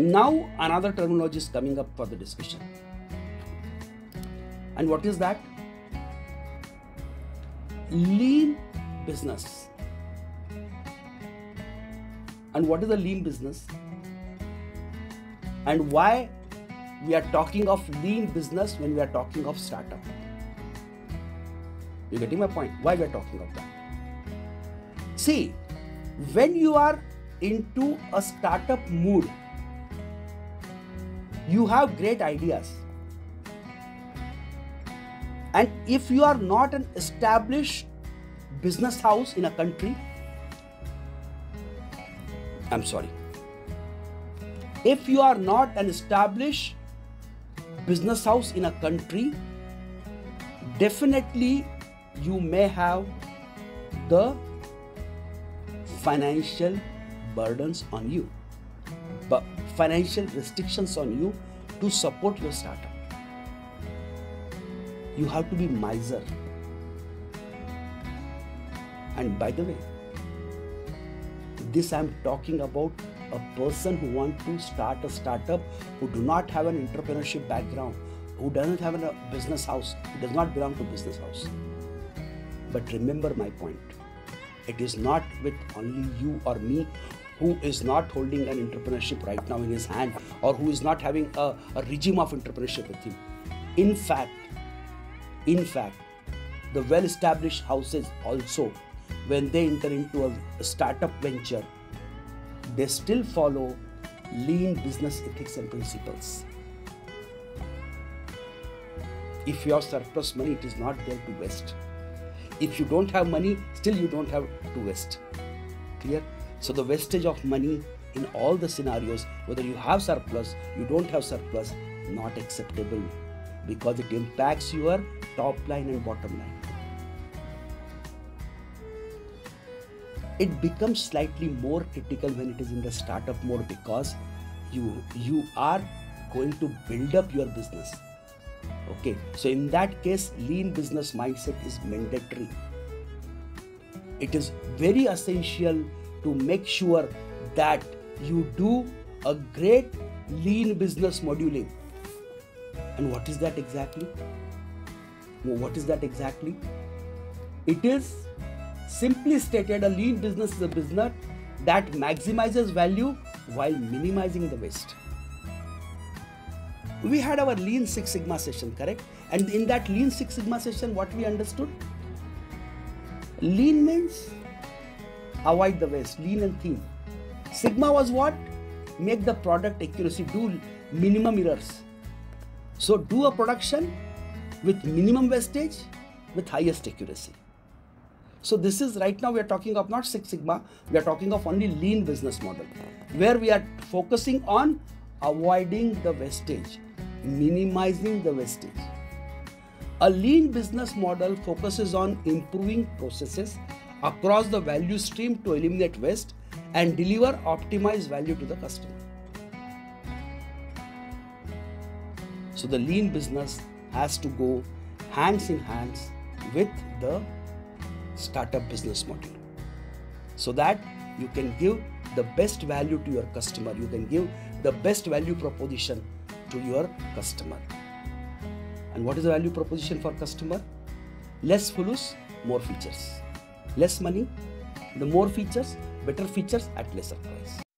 Now, another terminology is coming up for the discussion. And what is that? Lean business. And what is a lean business? And why we are talking of lean business when we are talking of startup? You're getting my point? Why we are talking of that? See, when you are into a startup mood, you have great ideas. And if you are not an established business house in a country, I'm sorry. If you are not an established business house in a country, definitely you may have the financial burdens on you, financial restrictions on you to support your startup. You have to be miser. And by the way, this I'm talking about a person who wants to start a startup who do not have an entrepreneurship background, who doesn't have a business house, who does not belong to business house. But remember my point. It is not with only you or me who is not holding an entrepreneurship right now in his hand or who is not having a, a regime of entrepreneurship with him. In fact, in fact, the well established houses also, when they enter into a startup venture, they still follow lean business ethics and principles. If you have surplus money, it is not there to waste. If you don't have money, still you don't have to waste. Clear? So the wastage of money in all the scenarios, whether you have surplus, you don't have surplus, not acceptable because it impacts your top line and bottom line. It becomes slightly more critical when it is in the startup mode because you you are going to build up your business. Okay, so in that case, lean business mindset is mandatory. It is very essential to make sure that you do a great lean business modeling. And what is that exactly? What is that exactly? It is simply stated a lean business is a business that maximizes value while minimizing the waste. We had our lean Six Sigma session, correct? And in that lean Six Sigma session, what we understood? Lean means avoid the waste, lean and thin. Sigma was what? Make the product accuracy, do minimum errors. So do a production with minimum wastage with highest accuracy. So this is right now we are talking of not Six Sigma, we are talking of only lean business model where we are focusing on avoiding the wastage, minimizing the wastage. A lean business model focuses on improving processes across the value stream to eliminate waste and deliver optimized value to the customer. So the lean business has to go hands in hands with the startup business model. So that you can give the best value to your customer. You can give the best value proposition to your customer. And what is the value proposition for customer? Less fulus more features less money the more features better features at lesser price